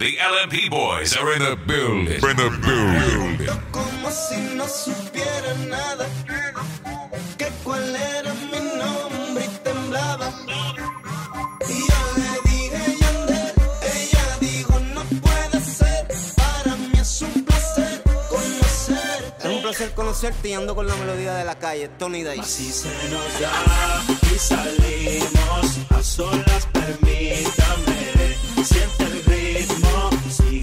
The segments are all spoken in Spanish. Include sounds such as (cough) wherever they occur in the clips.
The LMP boys are in the building. In the building. Como si no supiera nada. Que cuál era mi nombre y temblaba. Y yo le dije Yandel. Ella dijo no puede ser. Para mí es un placer conocer. Es un placer conocerte y ando con la melodía de la calle, Tony Dice. Así se nos da y salimos a solas, permítame. Siente el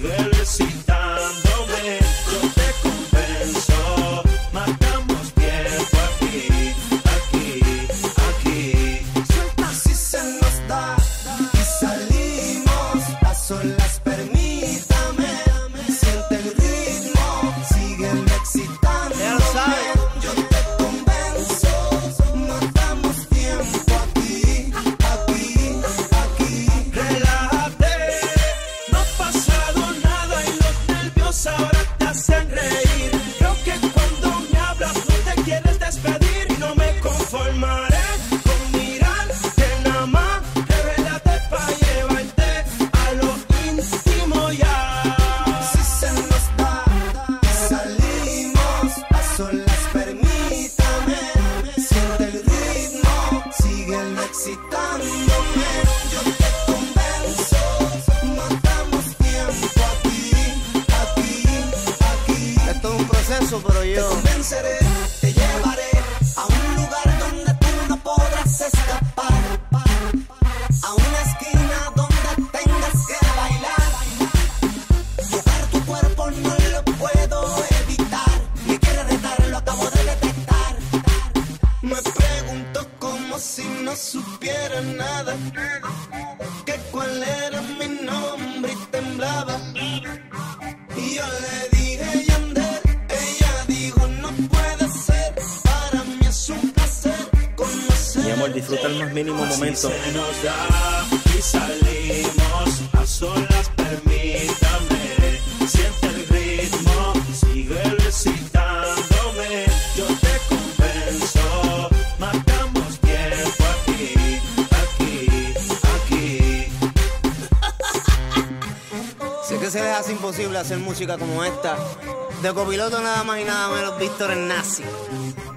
There Sé que se les hace imposible hacer música como esta. De copiloto nada más y nada menos Víctor Nazi.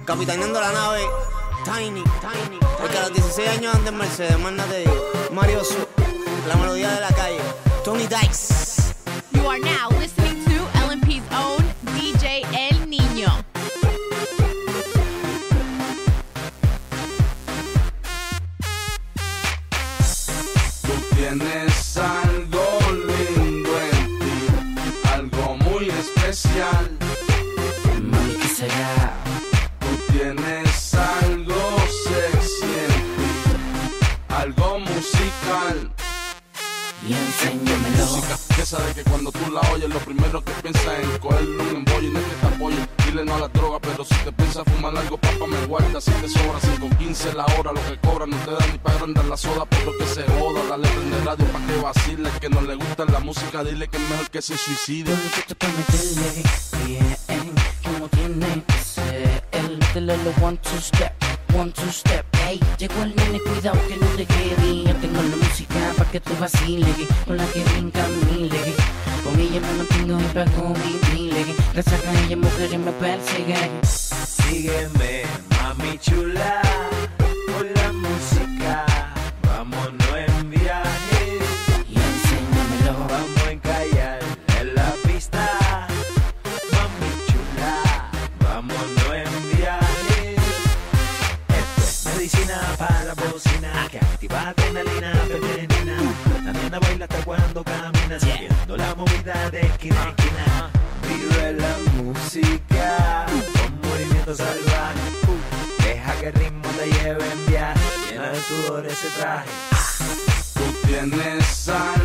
Capitaneando la nave Tiny, Tiny. Porque a los 16 años anda en Mercedes, más nada te digo. Mario Su, la melodía de la calle. Tony Dice. You are now listening Música que cuando tú la oyes, lo primero que piensas es en cogerle un embollo y no es que te apoyen. Dile no a la droga, pero si te piensas fumar algo, papá, me guarda. Si te sobra 5.15 la hora, lo que cobran no te da ni para agrandar la soda, pero que se joda. Dale prende radio pa' que vacile. Que no le gusta la música, dile que es mejor que se suicide. Como tiene que ser. Lo one, two step, one, two step. Llegó el nene, cuidado que no te quede. Yo tengo la música para que tú vaciles, con la que brinca mile. Con ella me mantengo y pago mi mile. Gracias a ella mujeres me persiguen. Sígueme, mami chula, que activa adrenalina femenina. La nena baila hasta cuando camina, siguiendo la movida de esquina a esquina. Vive la música con movimiento salvaje. Deja que el ritmo te lleve en viaje. Llena de sudor ese traje. Tú tienes algo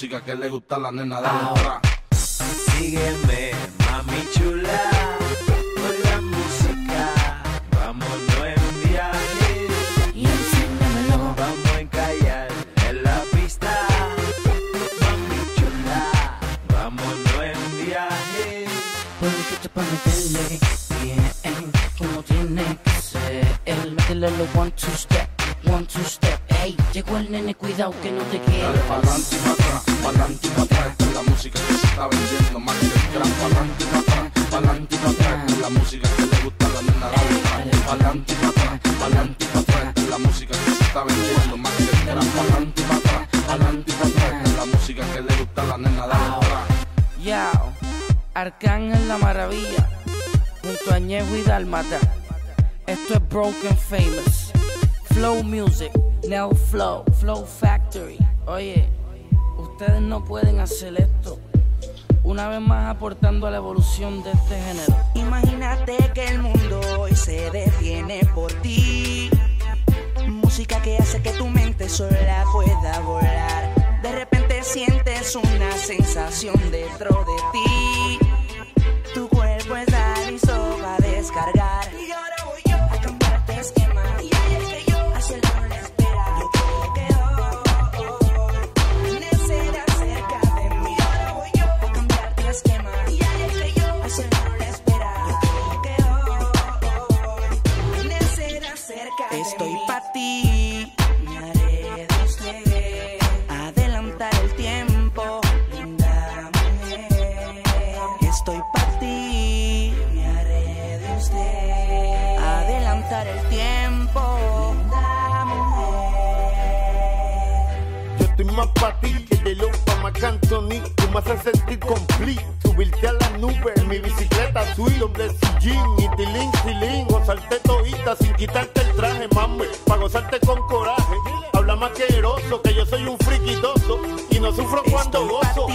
música que le gusta a la nena. Dale Ahora. Sígueme, mami chula, con la música. Vámonos en viaje, Y enséñamelo. vamos a encallar en la pista. Mami chula, vámonos en viaje. Porque te pa' meterle bien, como tiene que ser. Métele los one, two step, one, two step. El nene, cuidado que no te Dale quede. pa'lante y atrás, pa'lante y atrás. Esta es la música que se está vendiendo más que el gran. Pa'lante y atrás, pa'lante y atrás. Esta es la música que le gusta a la nena. Dale tra. Pa'lante y atrás, pa'lante y atrás. Esta es la música que se está vendiendo más que el gran. Pa'lante y atrás, pa'lante y atrás. Esta es la música que le gusta a la nena. Dale tra. Yao, Arcángel la maravilla, junto a Ñejo y Dalmata. Esto es Broken Famous. Flow Music, Neo Flow, Flow Factory. Oye, ustedes no pueden hacer esto. Una vez más aportando a la evolución de este género. Imagínate que el mundo hoy se detiene por ti. Música que hace que tu mente sola pueda volar. De repente sientes una sensación dentro de ti. Anthony. Tú me haces sentir complete. Subirte a la nube en mi bicicleta sweet. Doble sillín y tilín, tilín. Gozarte todita sin quitarte el traje, mami. Pa' gozarte con coraje. Habla más que eroso, que yo soy un friquidoso. Y no sufro cuando gozo.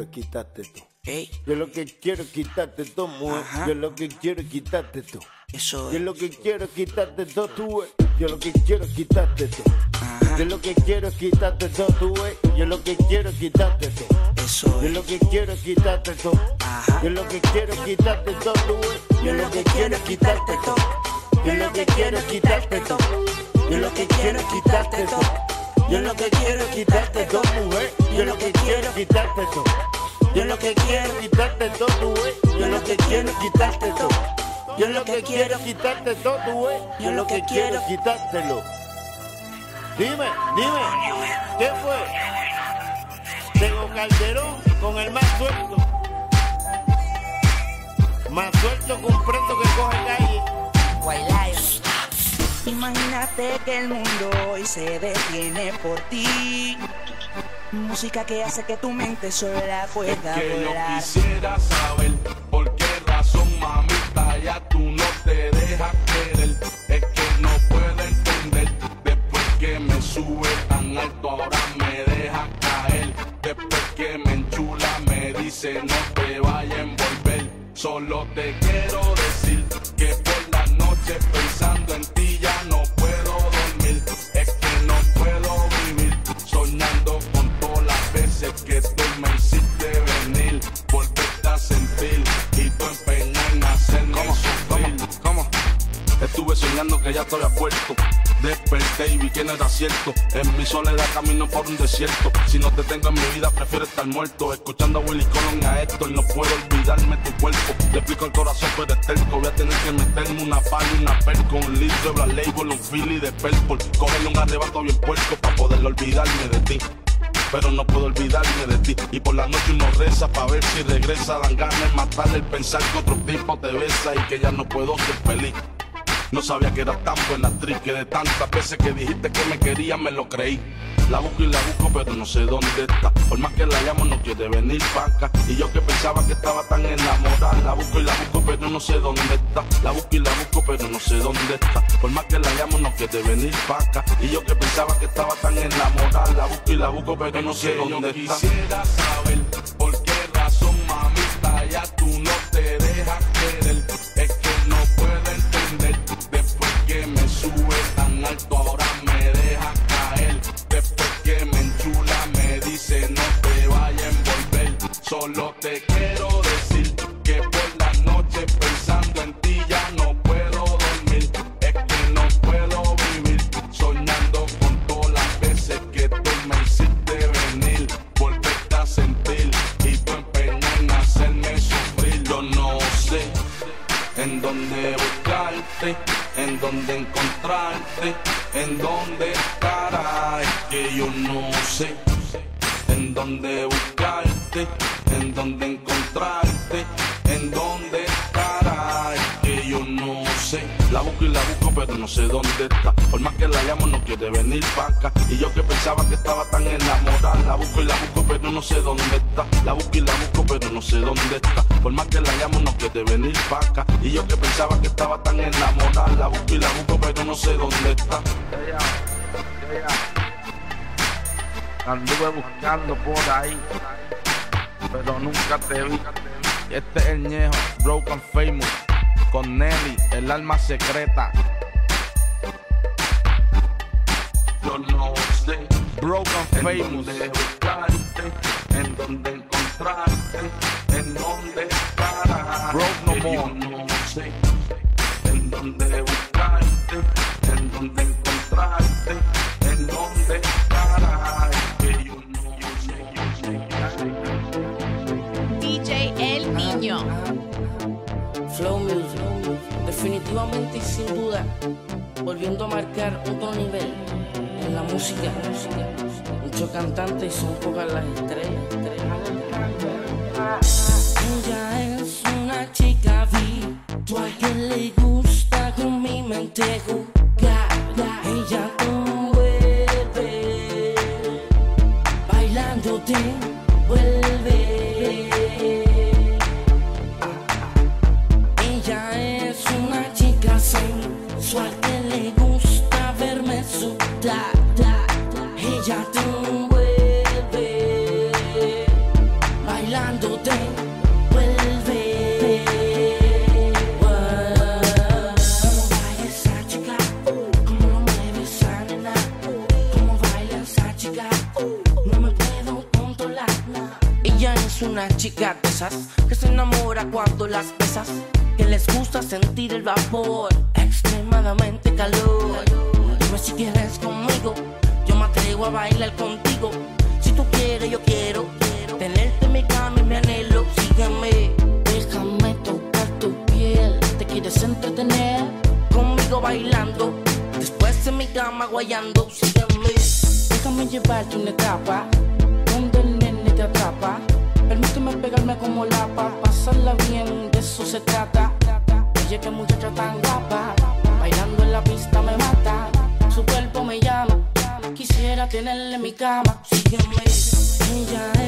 Quiero es quitarte tú. ey, Yo lo que quiero es quitarte todo, mujer. Yo lo que quiero es quitarte tú. eso Yo lo que quiero es quitarte todo, tú, eh. Yo lo que quiero es quitarte todo. Ajá. Yo lo que quiero es quitarte todo, tú, eh. Yo lo que quiero es quitarte todo. Eso Yo lo que quiero es quitarte todo. Yo lo que quiero es quitarte todo, tú, eh. Yo lo que quiero es quitarte todo. Yo lo que quiero es quitarte todo. Yo lo que quiero es quitarte todo. Yo lo que quiero es quitarte todo, mujer. Yo lo que quiero es quitarte todo. Yo lo que quiero es quitarte todo, tú, eh. Yo lo que quiero es quitarte todo. Yo lo que quiero es quitarte todo, tú, eh. Yo lo que quiero es quitártelo. Dime, dime, ¿qué fue? Tengo Calderón con el más suelto. Más suelto que un preso que coge calle. Imagínate que el mundo hoy se detiene por ti. Música que hace que tu mente sola pueda que yo volar. quisiera saber por qué razón, mamita, ya tú no te dejas querer. Es que no puedo entender, después que me sube tan alto, ahora me deja caer. Después que me enchula, me dice no te vayas a envolver. Solo te y vi que no era cierto. En mi soledad camino por un desierto. Si no te tengo en mi vida, prefiero estar muerto. Escuchando a Willy Colon a Héctor. No puedo olvidarme tu cuerpo. Le explico el corazón, pero es terco. Voy a tener que meterme una pala y una perco. Un litro de Black Label, un Philly de Purple. Cogerle un arrebato bien puerco para poder olvidarme de ti. Pero no puedo olvidarme de ti. Y por la noche uno reza para ver si regresa. Dan ganas de matarle el pensar que otro tipo te besa y que ya no puedo ser feliz. No sabía que eras tan buena actriz que de tantas veces que dijiste que me querías me lo creí. La busco y la busco pero no sé dónde está. Por más que la llamo no quiere venir pa' acá. Y yo que pensaba que estaba tan enamorada. La busco y la busco pero no sé dónde está. La busco y la busco pero no sé dónde está. Por más que la llamo no quiere venir pa' acá. Y yo que pensaba que estaba tan enamorada. La busco y la busco pero no sé dónde está. Quisiera saber por qué razón mamita ya tú no ahora me deja caer. Después que me enchula, me dice no te vayas a envolver. Solo te quiero decir que por la noche pensando en ti ya no puedo dormir. Es que no puedo vivir soñando con todas las veces que tú me hiciste venir. Volverte a sentir y tú empeñas en hacerme sufrir. Yo no sé en dónde buscarte, en dónde encontrarte, en dónde. Es que yo no sé en dónde buscarte, en dónde encontrarte, en dónde La busco y la busco, pero no sé dónde está. Por más que la llamo, no quiere venir acá. Y yo que pensaba que estaba tan enamorada. La busco y la busco, pero no sé dónde está. La busco y la busco, pero no sé dónde está. Por más que la llamo, no quiere venir acá. Y yo que pensaba que estaba tan enamorada. La busco y la busco, pero no sé dónde está. Anduve buscando por ahí, pero nunca te vi. Este es el ñejo, Broken Famous, con Nelly, el alma secreta. Yo no sé Broken en Famous, dónde buscarte, en dónde encontrarte, en dónde estarás. Broke no Que yo more. no sé en dónde buscarte, en dónde encontrarte, en dónde estarás. Que yo no sé, yo sé, yo sé. DJ El Niño. Flow Music, definitivamente y sin duda, volviendo a marcar otro nivel en la música. Muchos cantantes son pocas las estrellas. Ella es una chica virtual que le gusta con mi mente Sígueme, déjame tocar tu piel. ¿Te quieres entretener? Conmigo bailando, después en mi cama guayando. Sígueme, déjame llevarte una etapa donde el nene te atrapa. Permíteme pegarme como lapa, pasarla bien, de eso se trata. Oye, que muchacha tan guapa, bailando en la pista me mata. Su cuerpo me llama, quisiera tenerla en mi cama. Sígueme, ella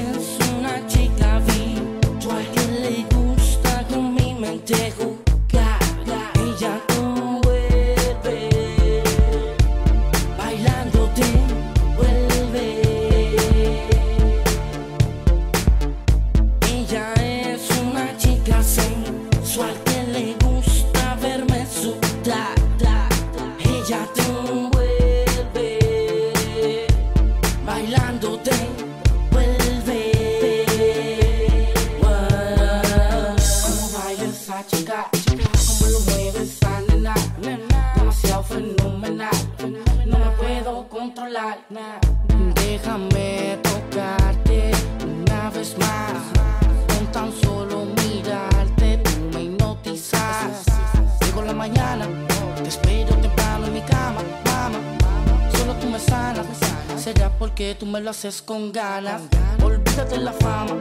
porque tú me lo haces con ganas. Olvídate la fama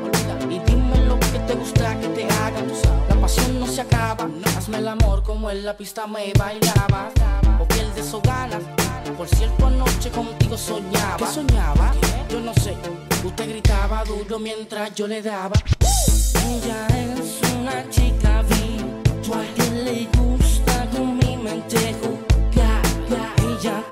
y dime lo que te gusta que te hagan. La pasión no se acaba. Hazme el amor como en la pista me bailaba. O pierdes o ganas. Por cierto, anoche contigo soñaba. ¿Qué soñaba? Yo no sé. Usted gritaba duro mientras yo le daba. Ella es una chica virtual que le gusta con mi mente. Ella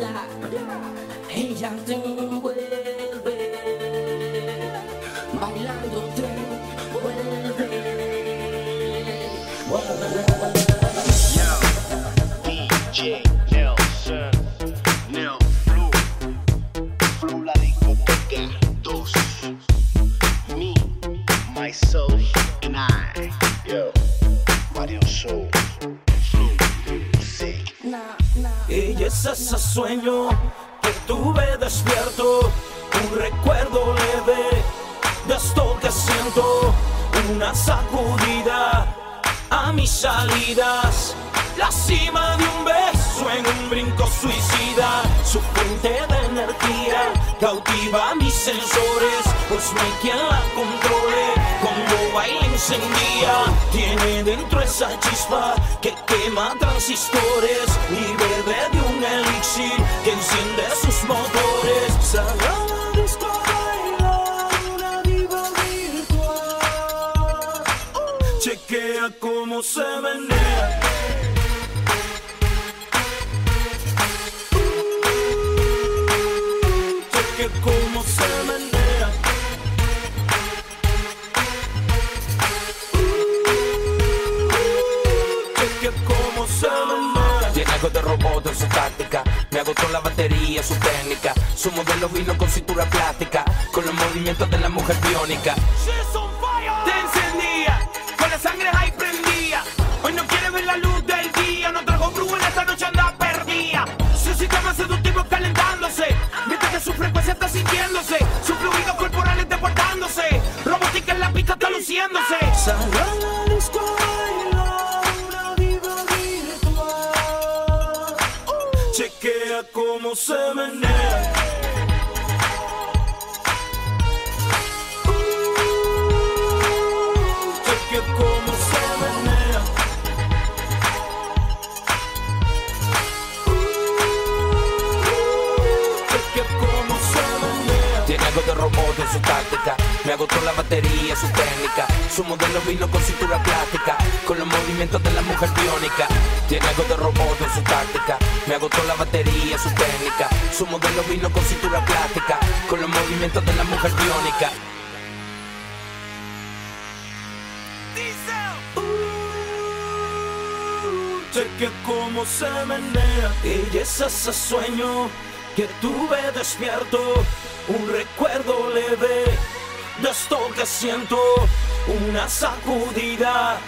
sudar. Ella te envuelve, bailando te DJ no hay quien la controle, cuando baila encendía, tiene dentro esa chispa que quema transistores y bebe de un elixir que enciende sus motores. Sagrada disco baila una diva virtual. Chequea cómo se menea. Chequea cómo se en su táctica. Me agotó la batería, su técnica. Su modelo vino con cintura plástica. Con los movimientos de la mujer biónica. Te encendía, con la sangre ahí prendía. Hoy no quiere ver la luz del día, no trago brujo en esta noche anda perdida. Su sistema seductivo calentándose, mientras que su frecuencia está sintiéndose. Su fluido corporal está portándose, robótica en la pista está luciéndose. Me agotó la batería, su técnica. Su modelo vino con cintura plástica. Con los movimientos de la mujer biónica. Tiene algo de robot en su táctica. Me agotó la batería, su técnica. Su modelo vino con cintura plástica. Con los movimientos de la mujer biónica. Cheque cómo se menea. Ella es ese sueño que tuve despierto. Un recuerdo leve de esto que siento. Una sacudida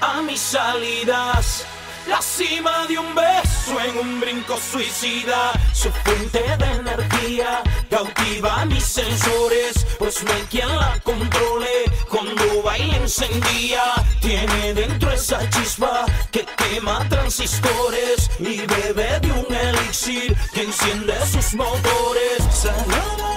a mis salidas. La cima de un beso en un brinco suicida. Su fuente de energía cautiva mis sensores. Pues no hay quien la controle. Cuando baila encendía. Tiene dentro esa chispa que quema transistores. Y bebe de un elixir que enciende sus motores. Sagrada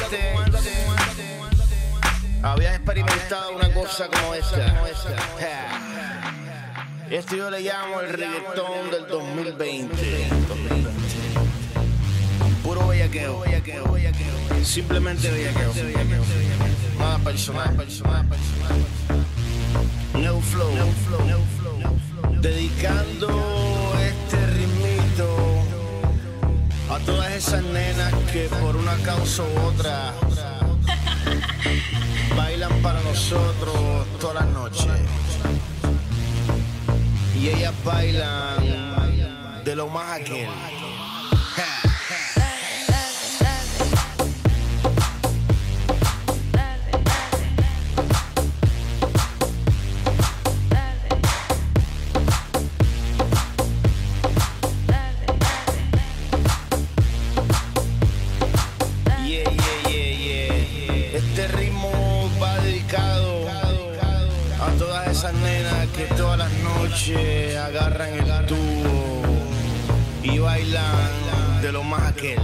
había experimentado una cosa como esta. Esto yo le llamo el reggaetón del 2020. Puro bellaqueo, simplemente bellaqueo. Nada personal, personal, No flow, dedicando este ritmito a todas esas nenas que por una causa u otra bailan para nosotros todas las noches. Y ellas bailan de lo más aquel. de los más aquel.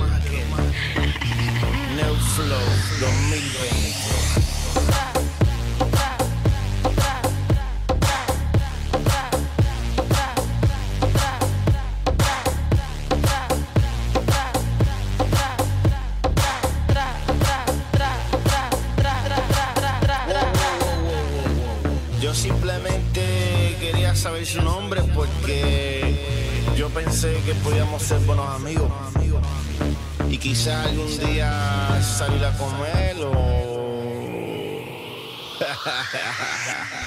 New Flow 2020. saber su nombre porque yo pensé que podíamos ser buenos amigos quizá algún día salir a comer o... (laughs)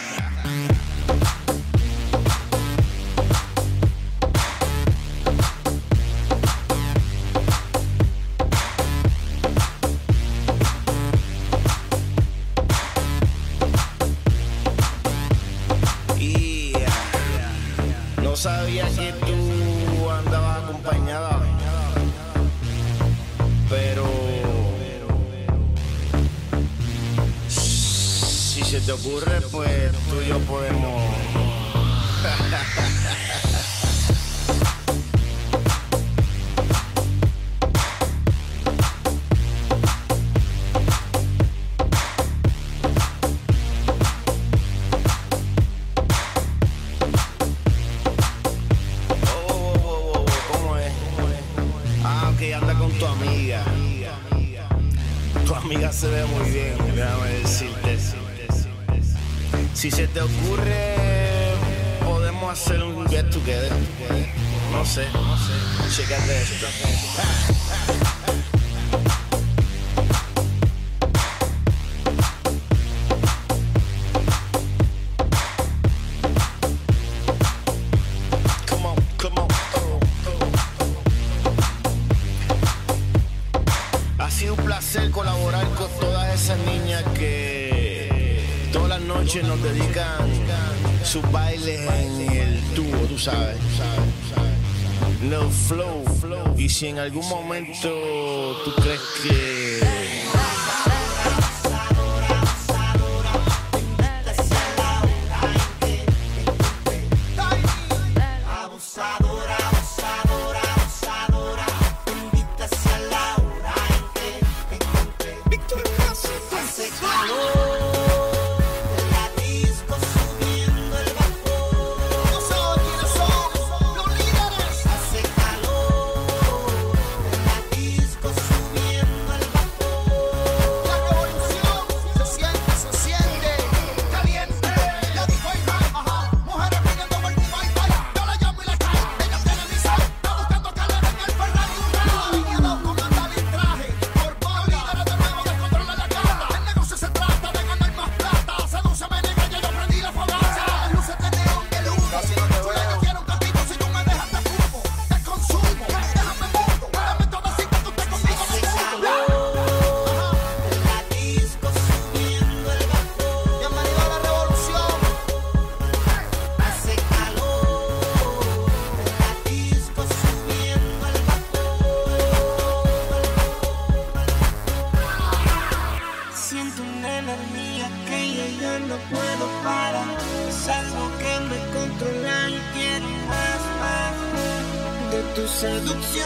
si en algún momento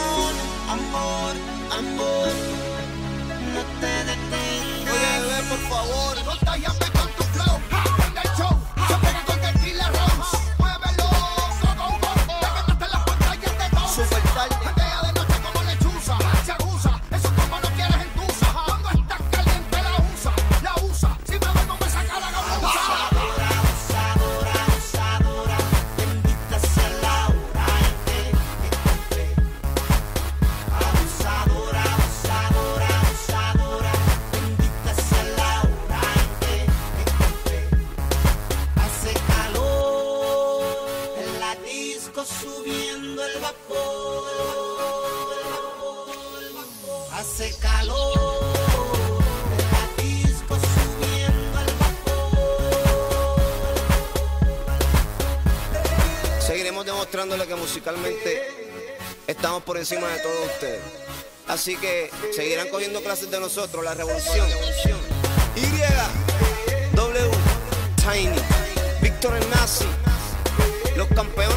amor, amor, amor. No te detengas. Oye, bebé, por favor. No musicalmente estamos por encima de todos ustedes. Así que seguirán cogiendo clases de nosotros, la revolución. Y, W, Tiny, Víctor el Nazi, los campeones.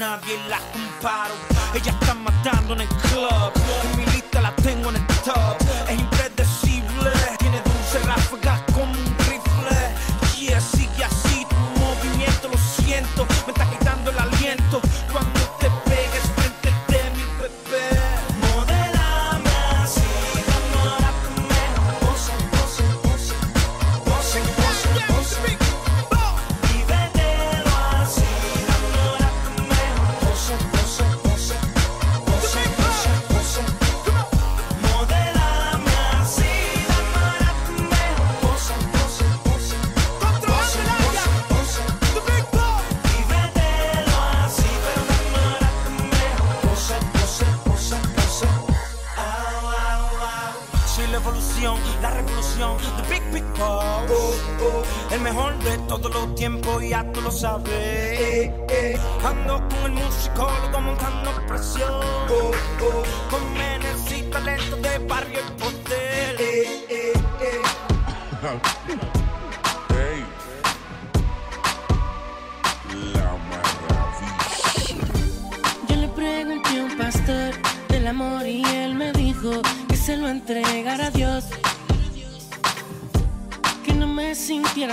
nan vye lak mparo.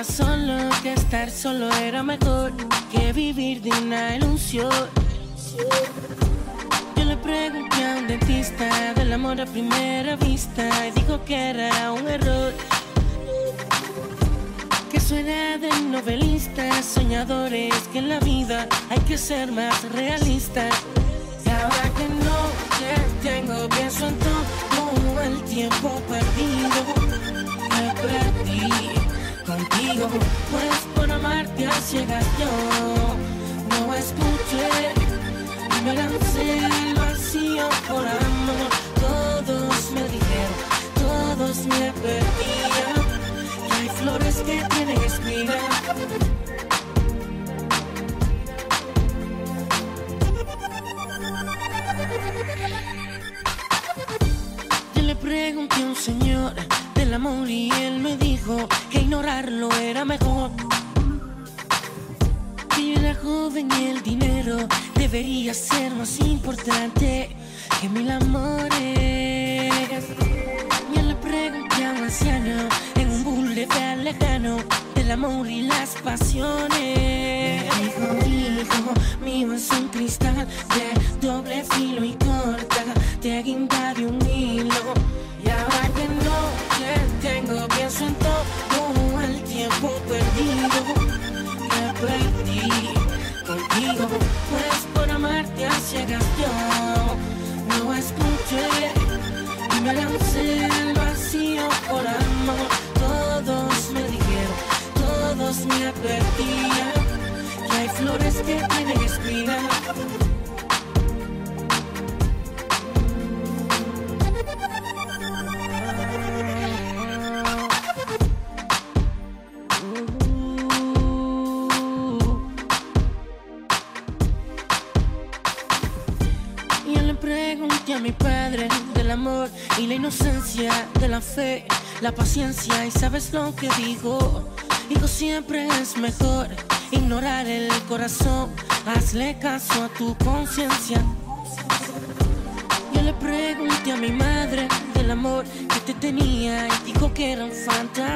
Solo, que estar solo era mejor que vivir de una ilusión. Yo le pregunté a un dentista del amor a primera vista y dijo que era un error. Que suena de novelistas, soñadores, que en la vida hay que ser más realistas. Y ahora que no te tengo, pienso en todo el tiempo perdido que perdí contigo. Pues por amarte a ciegas yo no escuché y me lancé al vacío por amor. Todos me dijeron, todos me perdían. Y hay flores que tienen espinas. Yo le pregunté a un señor del amor y él me dijo que ignorarlo era mejor. Yo era joven y el dinero debería ser más importante que mil amores. Yo le pregunté a un anciano en un boulevard lejano del amor y las pasiones. Hijo, hijo, mío es un cristal de doble filo y corta, te guinda de un hilo. Y ahora que no te tengo, pienso en todo el tiempo perdido que perdí contigo. Pues por amarte a ciegas yo no escuché y me lancé todos me advertían que hay flores que tienen. Y pregunté a mi padre del amor y la inocencia de la fe, la paciencia y sabes lo que digo. Hijo, siempre es mejor ignorar el corazón, hazle caso a tu conciencia. Yo le pregunté a mi madre del amor que te tenía y dijo que eran fantasmas.